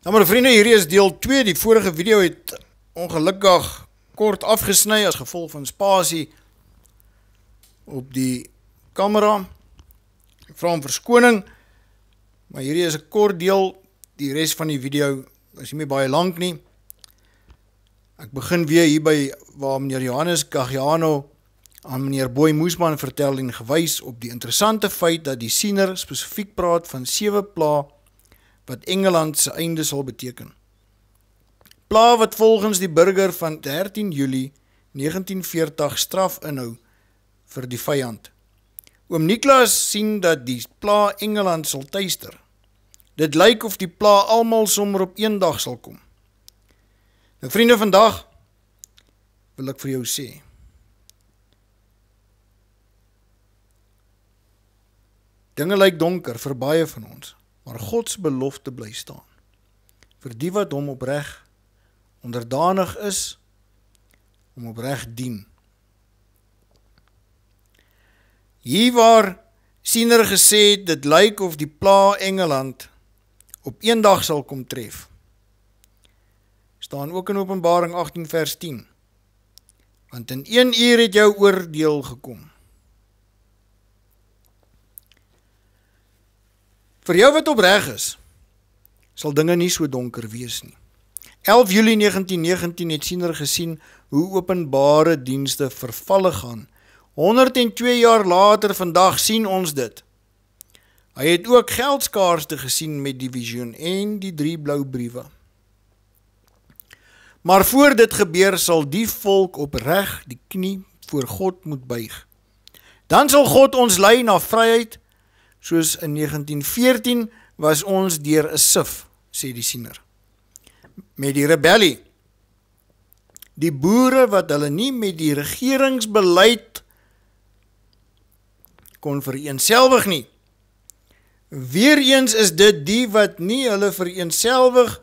Nou maar vriende, hierdie is deel 2. Die vorige video het ongelukkig kort afgesny as gevolg van spasie op die kamera. Ek vra om verskoning. Maar hierdie is 'n kort deel. Die res van die video is nie baie lank nie. Ek begin weer hier by waar meneer Johannes Kagiano aan meneer Boy Moesman vertel en gewys op die interessante feit dat die siener spesifiek praat van sewe plaae wat Engeland se einde sal beteken. Pla wat volgens die burger van 13 Julie 1940 straf inhou vir die vyand. Oom Niklas sien dat die pla Engeland sal tuister. Dit lyk of die pla almal sommer op een dag sal kom. Nou vriende vandag wil ek vir jou sê. Dinge lyk donker vir baie van ons maar God se belofte bly staan. Vir die wat hom opreg onderdanig is om opreg dien. Hier waar siener gesê het dit lyk of die pla Engeland op eendag sal kom tref. staan ook in Openbaring 18 vers 10. Want in 1 uur het jou oordeel gekom. Vir jou wat opreg is, sal dinge nie so donker wees nie. 11 Julie 1919 het siener gesien hoe openbare dienste vervalle gaan. 102 jaar later vandag sien ons dit. Hy het ook geldskaarste gesien met die visioen en die drie blou briewe. Maar voor dit gebeur sal die volk opreg die knie voor God moet buig. Dan sal God ons lei na vryheid soos in 1914 was ons deur 'n sif, sê die siener. Met die rebellie. Die boere wat hulle nie met die regeringsbeleid kon vereenselwig nie. Weereens is dit die wat nie hulle vereenselwig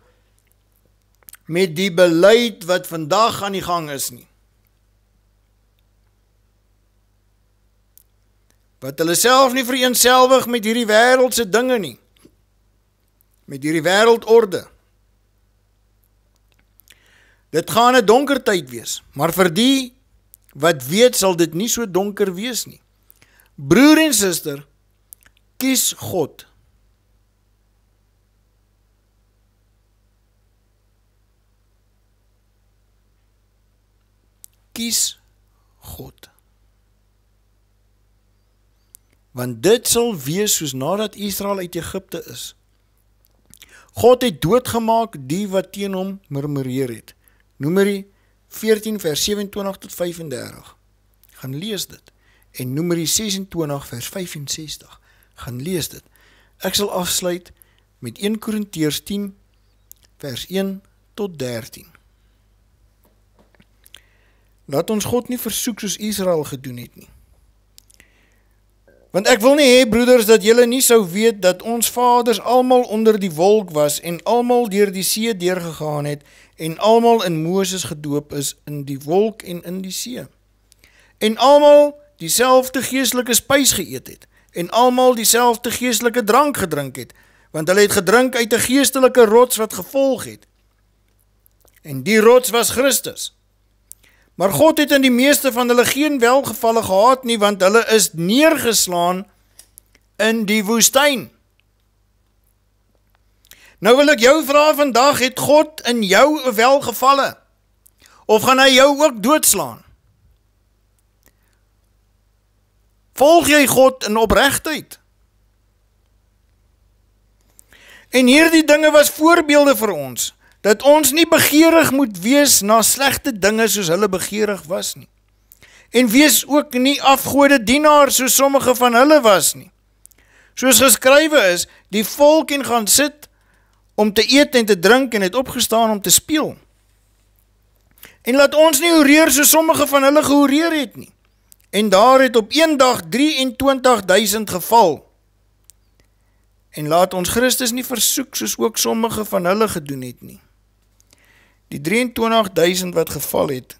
met die beleid wat vandag aan die gang is nie. Wat hulle self nie vereenselwig met hierdie wêreldse dinge nie. Met hierdie wêreldorde. Dit gaan 'n donker tyd wees maar vir die wat weet sal dit nie so donker wees nie. Broer en suster kies God. Kies God want dit sal wees soos nadat Israel uit Egipte is. God het doodgemaak die wat teen hom murmureer het. Numeri 14 vers 27 tot 35. Gaan lees dit. En Numeri 26 vers 65. Gaan lees dit. Ek sal afsluit met 1 Korintiërs 10 vers 1 tot 13. Laat ons God nie versoek soos Israel gedoen het nie. Want ek wil nie hê broeders dat julle nie sou weet dat ons vaders almal onder die wolk was en almal deur die see deurgegaan het en almal in Moses gedoop is in die wolk en in die see. En almal dieselfde geestelike spys geëet het en almal dieselfde geestelike drank gedrink het want hulle het gedrink uit 'n geestelike rots wat gevolg het. En die rots was Christus. Maar God het in die meeste van hulle geen welgevalle gehad nie want hulle is neergeslaan in die woestyn. Nou wil ek jou vra vandag, het God in jou welgevalle of gaan hy jou ook doodslaan? Volg jy God in opregtheid? En hierdie dinge was voorbeelde vir ons dat ons nie begeerig moet wees na slegte dinge soos hulle begeerig was nie. En wees ook nie afgode dienaars soos sommige van hulle was nie. Soos geskrywe is, die volk en gaan sit om te eet en te drink en het opgestaan om te speel. En laat ons nie horeer soos sommige van hulle gehoreer het nie. En daar het op een dag 23000 geval. En laat ons Christus nie versoek soos ook sommige van hulle gedoen het nie. Die 23000 wat geval het.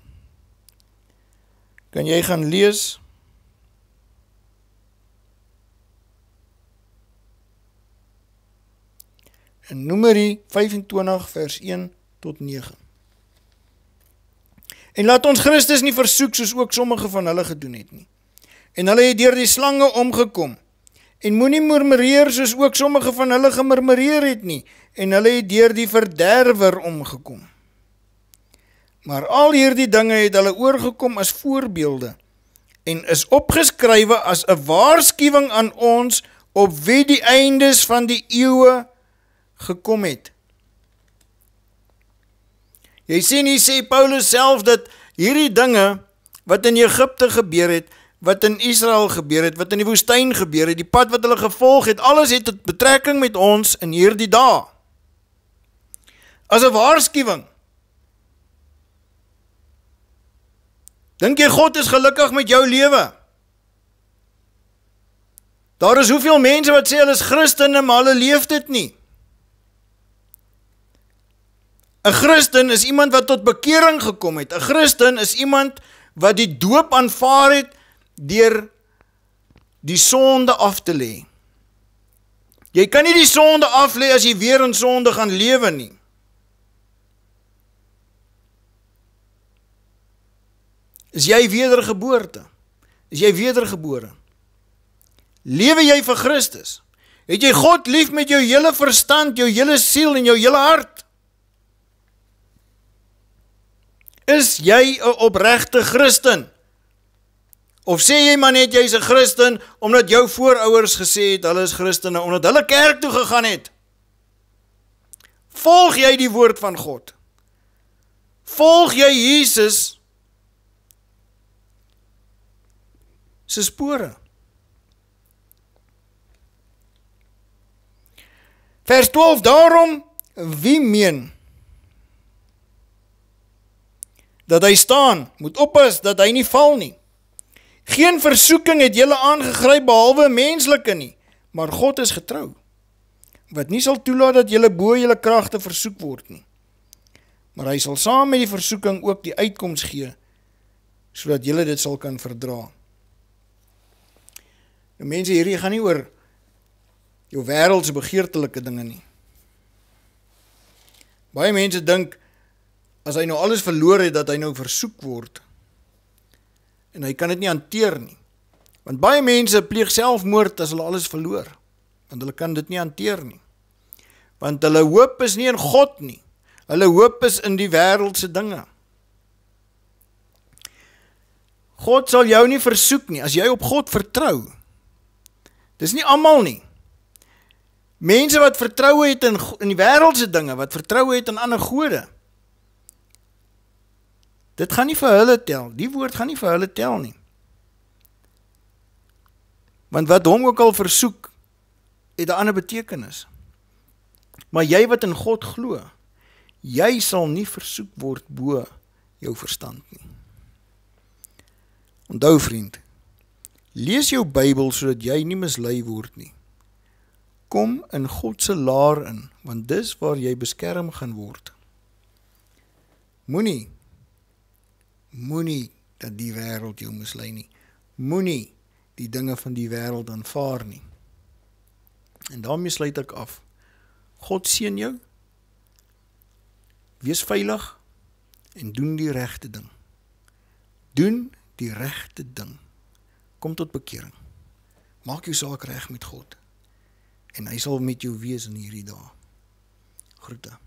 Kan jy gaan lees? In Numeri 25 vers 1 tot 9. En laat ons Christus nie versoek soos ook sommige van hulle gedoen het nie. En hulle het deur die slange omgekom. En moenie murmureer soos ook sommige van hulle gemurmureer het nie en hulle het deur die verderwer omgekom. Maar al hierdie dinge het hulle oorgekom as voorbeelde en is opgeskrywe as 'n waarskuwing aan ons op wie die eindes van die eeue gekom het. Jy sien hier sê Paulus self dat hierdie dinge wat in Egipte gebeur het, wat in Israel gebeur het, wat in die woestyn gebeur het, die pad wat hulle gevolg het, alles het betrekking met ons in hierdie dae. As 'n waarskuwing. Dink jy God is gelukkig met jou lewe? Daar is hoeveel mense wat sê hulle is Christene, maar hulle leef dit nie. 'n Christen is iemand wat tot bekering gekom het. 'n Christen is iemand wat die doop aanvaar het deur die sonde af te lê. Jy kan nie die sonde af lê as jy weer in sonde gaan lewe nie. Is jy wedergeboorte? Is jy wedergebore? Lewe jy vir Christus? Het jy God lief met jou hele verstand, jou hele siel en jou hele hart? Is jy 'n opregte Christen? Of sê jy maar net jy's 'n Christen omdat jou voorouers gesê het hulle is Christene omdat hulle kerk toe gegaan het? Volg jy die woord van God? Volg jy Jesus se spore? Vers 12 daarom wie meen dat hy staan moet oppas dat hy nie val nie Geen versoeking het julle aangegryp behalwe menslike nie, maar God is getrou. Wat nie sal toelaat dat julle bo julle kragte versoek word nie. Maar hy sal saam met die versoeking ook die uitkoms gee sodat julle dit sal kan verdra. Nou mense hierdie gaan nie oor jou wêreldse begeertelike dinge nie. Baie mense dink as hy nou alles verloor het dat hy nou versoek word en hy kan dit nie hanteer nie. Want baie mense pleeg selfmoord as hulle alles verloor, want hulle kan dit nie hanteer nie. Want hulle hoop is nie in God nie. Hulle hoop is in die wêreldse dinge. God sal jou nie versoek nie as jy op God vertrou. Dis nie almal nie. Mense wat vertroue het in in die wêreldse dinge, wat vertroue het in ander gode, Dit gaan nie vir hulle tel. Die woord gaan nie vir hulle tel nie. Want wat hom ook al versoek, het 'n ander betekenis. Maar jy wat in God glo, jy sal nie versoek word bo jou verstand nie. Onthou vriend, lees jou Bybel sodat jy nie mislei word nie. Kom in God se laar in, want dis waar jy beskerm gaan word. Moenie Moenie dat die wêreld jou mislei nie. Moenie die dinge van die wêreld aanvaar nie. En daarmee sluit ek af. God seën jou. Wees veilig en doen die regte ding. Doen die regte ding. Kom tot bekering. Maak jou saak reg met God. En hy sal met jou wees in hierdie dae. Groete.